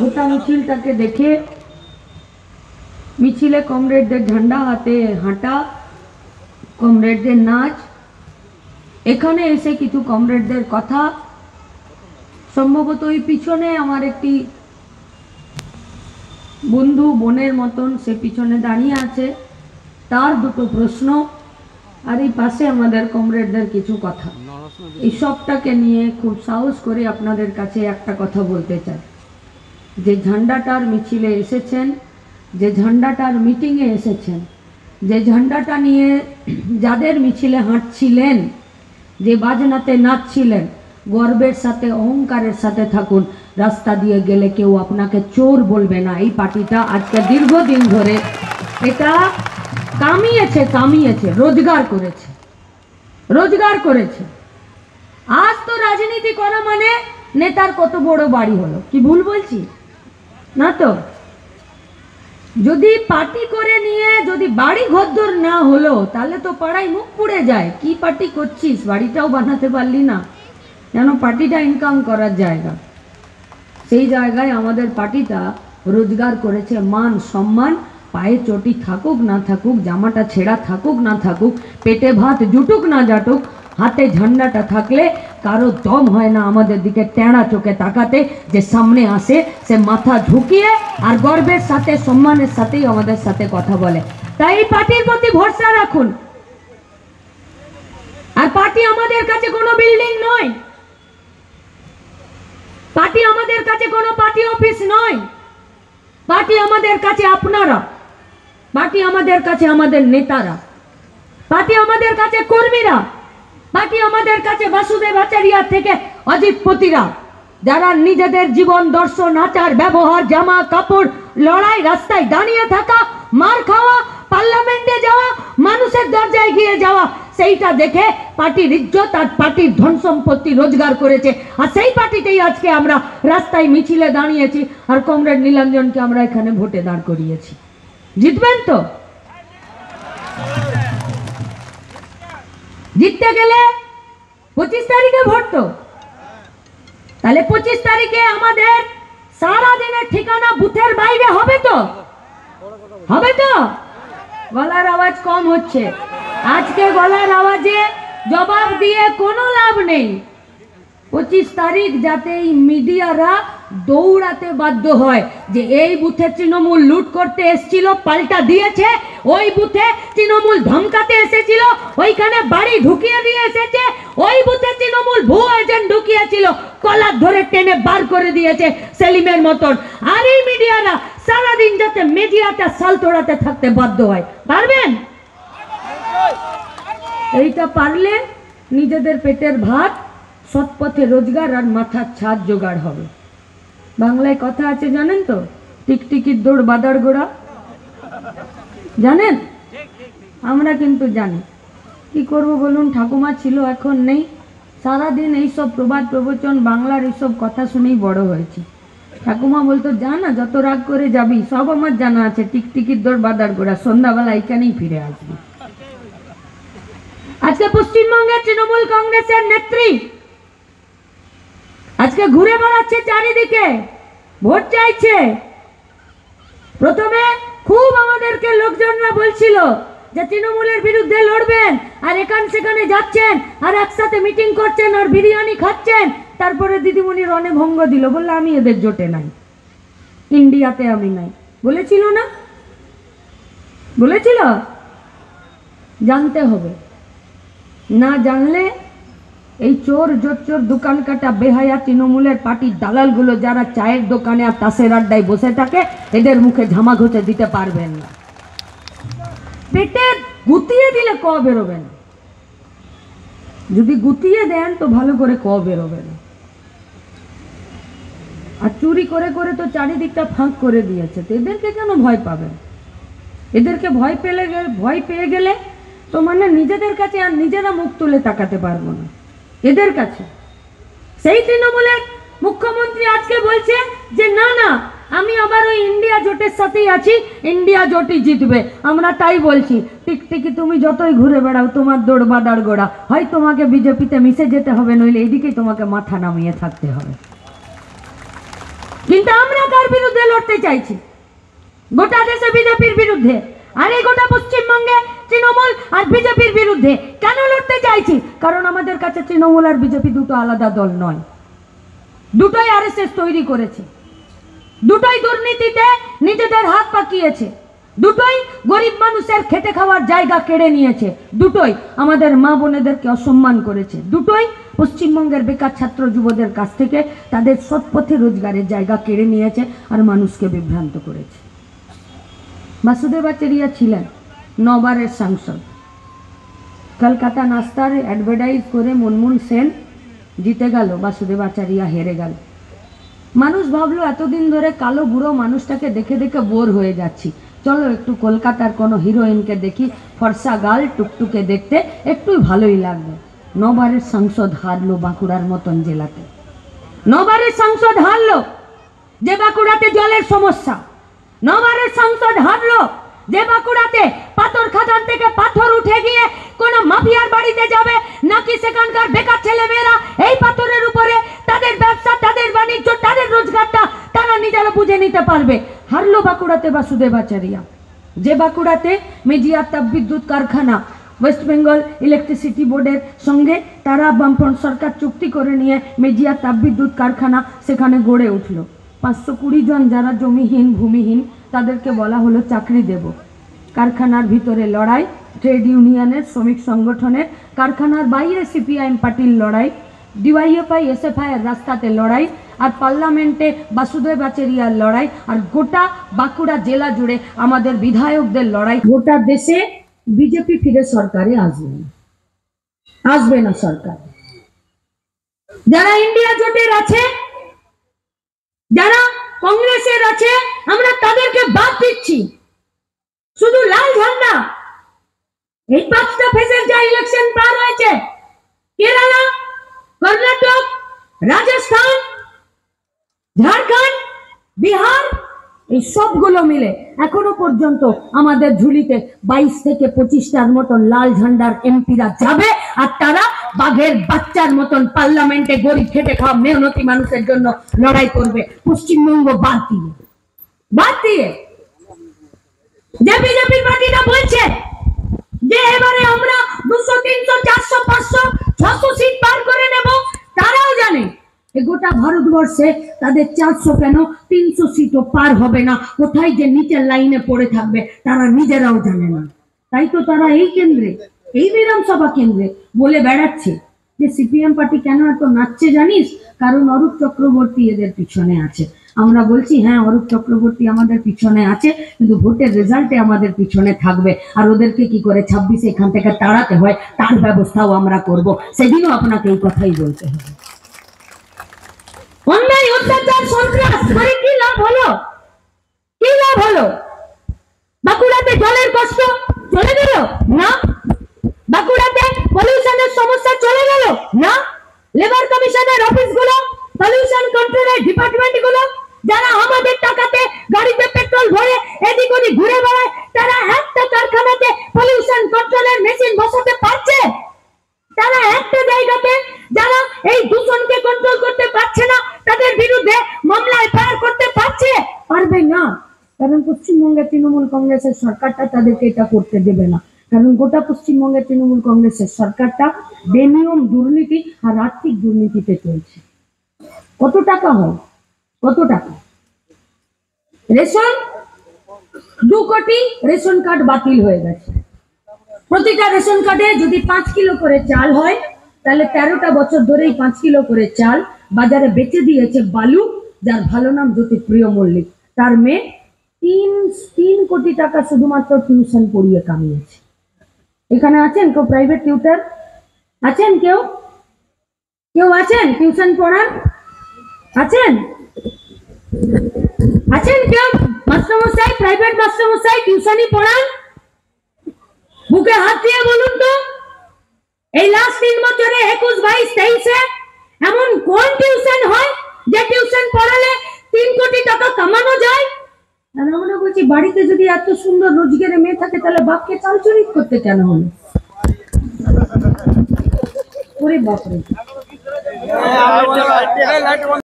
গোটা মিছিলটাকে দেখে মিছিলে কমরেডদের ঝান্ডা হাতে হাঁটা কমরেডদের নাচ। এখানে এসে কিছু কমরেডদের কথা। সম্ভবত ওই পিছনে আমার একটি বন্ধু বোনের মতন সে পিছনে দাঁড়িয়ে আছে। তার দুটো প্রশ্ন। আর এই পাশে আমাদের কমরেডদের কিছু কথা। এই সবটাকে নিয়ে খুব সাহস করে আপনাদের কাছে একটা কথা বলতে চাই। যে ঝান্ডাটার মিছিলে এসেছেন, যে ঝান্ডাটার মিটিংয়ে এসেছেন, যে ঝান্ডাটা নিয়ে যাদের মিছিলে হাঁটছিলেন, যে বাজনাতে নাচছিলেন, গর্বের সাথে, অহংকারের সাথে থাকুন, রাস্তা দিয়ে গেলে কেউ আপনাকে চোর বলবে না। এই পার্টিটা আজকে দীর্ঘদিন ধরে, এটা কামিয়েছে কামিয়েছে, রোজগার করেছে রোজগার করেছে। আজ তো রাজনীতি করা মানে নেতার কত বড় বাড়ি হলো, কি ভুল বলছি? না তো? যদি পার্টি করে নিয়ে যদি বাড়ি ঘরদোর না হলো, তাহলে তো পাড়ায় মুখ পুড়ে যায়। কি পার্টি করছিস? বাড়িটাও বানাতে পারলি না। যেন পার্টিটা ইনকাম করার জায়গা। সেই জায়গায় আমাদের পার্টিটা রোজগার করেছে মান সম্মান পায়ে চটি থাকুক না থাকুক, জামাটা ছেঁড়া থাকুক না থাকুক, পেটে ভাত জুটুক না জাটুক, হাতে ঝান্ডাটা থাকলে কারও দম হয় না আমাদের দিকে টেঁড়া চোখে তাকাতে, যে সামনে আসে, সে মাথা ঝুঁকিয়ে আর গর্বের সাথে, সম্মানের সাথেই আমাদের সাথে কথা বলে। তাই এই পার্টির প্রতি ভরসা রাখুন। আর পার্টি আমাদের কাছে কোনো বিল্ডিং নয়। পার্টি আমাদের কাছে কোনো পার্টি অফিস নয়। পার্টি আমাদের কাছে আপনারা। পার্টি আমাদের কাছে আমাদের নেতারা পার্টি আমাদের কাছে কর্মীরা পার্টি আমাদের কাছে বাসুদেব আচারিয়া থেকে অজিত পতিরা, যারা নিজেদের জীবন দর্শন, আচার, ব্যবহার, জামা, কাপড়, লড়াই, রাস্তায় দাঁড়িয়ে থাকা, মার খাওয়া, পার্লামেন্টে যাওয়া, মানুষের দরজায় গিয়ে যাওয়া, সেইটা দেখে পার্টির ইজ্জত আর পার্টির ধন সম্পত্তি রোজগার করেছে। আর সেই পার্টিতেই আজকে আমরা রাস্তায় মিছিলে দাঁড়িয়েছি, আর কমরেড নীলাঞ্জনকে আমরা এখানে ভোটে দাঁড় করিয়েছি। জিতবেন তো? জিততে গেলে পঁচিশ তারিখে ভোট তো। তাহলে পঁচিশ তারিখে আমাদের সারা দিনের ঠিকানা বুথের বাইরে হবে তো? হবে তো? গলার আওয়াজ কম হচ্ছে। আজকে গলার আওয়াজে জবাব দিয়ে কোনো লাভ নেই। পঁচিশ তারিখ যাতে এই মিডিয়ারা দৌড়াতে বাধ্য হয় যে এই বুথে তৃণমূল লুট করতে এসেছিল, পাল্টা দিয়েছে, ওই বুথে তৃণমূল ধমকাতে এসেছিল, ওইখানে বাড়ি ঢুকিয়ে দিয়ে এসেছে, ওই বুথে তৃণমূল ভুয়ো এজেন্ট ঢুকিয়েছিল, কলার ধরে টেনে বার করে দিয়েছে সেলিমের মতন। আর এই মিডিয়ারা সারাদিন যাতে মিডিয়াটা সাল তোড়াতে থাকতে বাধ্য হয়। পারবেন? এইটা পারলে নিজেদের পেটের ভাত, সৎপথে রোজগার আর মাথার ছাদ জোগাড় হবে। বাংলায় কথা আছে জানেন তো? টিকটিকির দৌড়, বাদার গোড়া জানেন? আমরা কিন্তু জানি। কি করব বলুন? ঠাকুমা ছিল, এখন নেই। সারাদিন এইসব প্রবাদ, প্রবচন, বাংলার এইসব কথা শুনেই বড় হয়েছে। ঠাকুমা বলতো, যা না, যত রাগ করে যাবি, সব আমার জানা আছে। টিকটিকির দৌড়, বাদার গোড়া সন্ধ্যাবেলা এখানেই ফিরে আসবি। আজকে পশ্চিমবঙ্গের তৃণমূল কংগ্রেসের নেত্রী। আজকে ঘুরে বেড়াচ্ছে চারিদিকে ভোট চাইছে? প্রথমে খুব আমাদেরকে লোকজনরা বলছিল যে তৃণমূলের বিরুদ্ধে লড়বেন আর এখান সেখানে যাচ্ছেন আর একসাথে মিটিং করছেন আর বিরিয়ানি খাচ্ছেন। তারপরে দিদিমণি রনে ভঙ্গ দিল, বললে, আমি এদের জোটে নাই। ইন্ডিয়াতে আমি নাই। বলেছিল না? বলেছিল? জানতে হবে। না জানলে এই চোর জোচ্চোর দোকান কাটা বেহায়া তৃণমূলের পার্টির দালালগুলো যারা চায়ের দোকানে আর তাসের আড্ডায় বসে থাকে, এদের মুখে ঝামা ঘষে দিতে পারবেন না। পেটে গুতিয়ে দিলে ক বেরোবে না যদি গুতিয়ে দেন তো ভালো করে ক বেরোবে না আর চুরি করে করে তো চারিদিকটা ফাঁক করে দিয়েছে, তো এদেরকে কেন ভয় পাবেন? এদেরকে ভয় পেলে ভয় পেয়ে গেলে তো মানে নিজেদের কাছে আর নিজেরা মুখ তুলে তাকাতে পারব না। এদের কাছে। সেই তৃণমূলের মুখ্যমন্ত্রী আজকে বলছে যে, না না, আমি আবার ওই ইন্ডিয়া জোটের সাথেই আছি, ইন্ডিয়া জোটই জিতবে। আমরা তাই বলছি, টিকটিকি তুমি যতই ঘুরে বেড়াও, তোমার দৌড় বাদার গোড়া। হয় তোমাকে বিজেপিতে মিশে যেতে হবে, নইলে এইদিকেই তোমাকে মাথা নামিয়ে থাকতে হবে। কিন্তু আমরা কার বিরুদ্ধে লড়তে চাইছি? গোটা দেশে বিজেপির বিরুদ্ধে। আর এই গোটা পশ্চিমবঙ্গে তৃণমূল আর বিজেপির বিরুদ্ধে কেন লড়তে চাইছি? কারণ আমাদের কাছে তৃণমূল আর বিজেপি দুটো আলাদা দল নয়। দুটোই আরএসএস তৈরি করেছে। দুটোই দুর্নীতিতে নিজেদের হাত পাকিয়েছে। দুটোই গরিব মানুষের খেটে খাওয়ার জায়গা কেড়ে নিয়েছে। দুটোই আমাদের মা বোনেদেরকে অসম্মান করেছে। দুটোই পশ্চিমবঙ্গের বেকার ছাত্র যুবদের কাছ থেকে তাদের সৎপথে রোজগারের জায়গা কেড়ে নিয়েছে আর মানুষকে বিভ্রান্ত করেছে। বাসুদেবাচারিয়া ছিলেন। নবারের সাংসদ। কলকাতা নাস্তার অ্যাডভার্টাইজ করে মনমোহন সেন জিতে গেল বাসুদেবাচারিয়া হেরে গেল। মানুষ ভাবলো, এতদিন ধরে কালো বুড়ো মানুষটাকে দেখে দেখে বোর হয়ে যাচ্ছি। চলো একটু কলকাতার কোনো হিরোইনকে দেখি, ফর্সা গাল টুকটুকে দেখতে, একটু ভালোই লাগবে। নবারের সাংসদ হারলো বাঁকুড়ার মতন জেলাতে। নবারের সাংসদ হারলো যে বাঁকুড়াতে জলের সমস্যা। নবারের সাংসদ হারলো যে বাঁকুড়াতে পাথর খাদান থেকে পাথর উঠে গিয়ে কোন মাফিয়ার বাড়িতে যাবে, নাকি সেখানকার বেকার ছেলেমেয়েরা এই পাথরের উপরে তাদের ব্যবসা, তাদের বাণিজ্য, তাদের রোজগারটা তারা নিজেরা বুঝে নিতে পারবে? হারলো বাঁকুড়াতে বাসুদেবাচারিয়া যে বাঁকুড়াতে মেজিয়া তাপবিদ্যুৎ কারখানা, ওয়েস্ট বেঙ্গল ইলেকট্রিসিটি বোর্ডের সঙ্গে তারা বামফ্রন্ট সরকার চুক্তি করে নিয়ে মেজিয়া তাপবিদ্যুৎ কারখানা সেখানে গড়ে উঠল। পাঁচশো কুড়ি জন যারা জমিহীন, ভূমিহীন, তাদেরকে বলা হলো চাকরি দেব। কারখানার ভিতরে লড়াই, ট্রেড ইউনিয়নের, শ্রমিক সংগঠনের, কারখানার বাইরে সিপিআইএম পার্টির লড়াই, ডিওয়াইএফআই, এসএফআই এর রাস্তাতে লড়াই, আর পার্লামেন্টে বাসুদেব আচেরিয়ার লড়াই, আর গোটা বাঁকুড়া জেলা জুড়ে আমাদের বিধায়কদের লড়াই। গোটা দেশে বিজেপি ফিরে সরকারে আসবে না। আসবে না সরকার। যারা ইন্ডিয়া জোটের আছে, যারা কংগ্রেসের আছে, আমরা তাদেরকে বাদ দিচ্ছি। শুধু লাল ঝান্ডা এই পাঁচটা ফেজের যা ইলেকশন পার হয়েছে, কেরালা, কর্ণাটক, রাজস্থান, ঝাড়খণ্ড, বিহার, এই সবগুলো মিলে এখনও পর্যন্ত আমাদের ঝুলিতে বাইশ থেকে পঁচিশটার মতন লাল ঝান্ডার এমপিরা যাবে, আর তারা বাঘের বাচ্চার মতন পার্লামেন্টে গরিব খেটে খাওয়া মেহনতি মানুষের জন্য লড়াই করবে। পশ্চিমবঙ্গ বাদ দিয়ে বাদ দিয়ে। বলছে যে এবারে আমরা দুশো, তিনশো, চারশো, পাঁচশো, ছশো সিট পার করে নেব। তারাও জানে গোটা ভারতবর্ষে তাদের চারশো কেন তিনশো সিটও পার হবে না। কোথায় যে নিচের লাইনে পড়ে থাকবে, তারা নিজেরাও জানে না। তাই তো তারা এই কেন্দ্রে, এই বিধানসভা কেন্দ্রে বলে বেড়াচ্ছে যে সিপিএম পার্টি কেন এত নাচছে জানিস? কারণ অরূপ চক্রবর্তী এদের পিছনে আছে। আমরা বলছি হ্যাঁ অরূপ চক্রবর্তী আমাদের পিছনে আছে, কিন্তু ভোটের রেজাল্টে আমাদের পিছনে থাকবে। আর ওদেরকে কি করে ছাব্বিশে এখান থেকে তাড়াতে হয়, তার ব্যবস্থাও আমরা করব। সেদিনও আপনাকে এই কথাই বলতে হবে। অন্যায়, অত্যাচার, সন্ত্রাস কি লাভ হলো? কি লাভ হলো? বাঁকুড়াতে জলের কষ্ট চলে গেল? না। বাঁকুড়াতে পলিউশনের সমস্যা চলে গেল? না। লেবার কমিশনের অফিসগুলো পলিউশন কন্ট্রোলের ডিপার্টমেন্টগুলো যারা আমাদের টাকাতে গাড়িতে পেট্রোল ভরে এদিক ওদিক ঘুরে বেড়ায়, তারা একটা কারখানাতে পলিউশন কন্ট্রোলের মেশিন বসাতে পারছে? তারা একটা জায়গাতে যারা এই দূষণকে কন্ট্রোল করতে পারছে না, তাদের বিরুদ্ধে মামলা এফআইআর করতে পারছে? পারবে না। কারণ পশ্চিমবঙ্গের তৃণমূল কংগ্রেসের সরকারটা তাদেরকে এটা করতে দেবে না। কারণ গোটা পশ্চিমবঙ্গের তৃণমূল কংগ্রেসের সরকারটা বেনিয়ম দুর্নীতি আর আর্থিক দুর্নীতিতে চলছে। কত টাকা হয়? কত টাকা? রেশন? দু কোটি রেশন কার্ড বাতিল হয়ে গেছে। প্রতিটা রেশন কার্ডে যদি পাঁচ কিলো করে চাল হয়, তাহলে তেরোটা বছর ধরেই পাঁচ কিলো করে চাল বাজারে বেচে দিয়েছে বালু, যার ভালো নাম জ্যোতিপ্রিয় মল্লিক। তার মেয়ে তিন তিন কোটি টাকা শুধুমাত্র টিউশন পড়িয়ে কামিয়েছে। এখানে আছেন কেউ প্রাইভেট টিউটার আছেন কেউ? কেউ আছেন? টিউশন পড়ান আছেন? আছেন কেউ মাস্টারমশাই প্রাইভেট মাস্টারমশাই টিউশনই পড়ান বুকে হাত দিয়ে বলুন তো এই লাস্ট তিন বছরে একুশ বাইশ তেইশে এমন কোন টিউশন হয় যে টিউশন পড়ালে তিন কোটি টাকা কামানো যায় আমরা বলছি বাড়িতে যদি এত সুন্দর রোজগারে মেয়ে থাকে তাহলে বাপকে চাল চুরি করতে কেন হলো ওরে বাপরে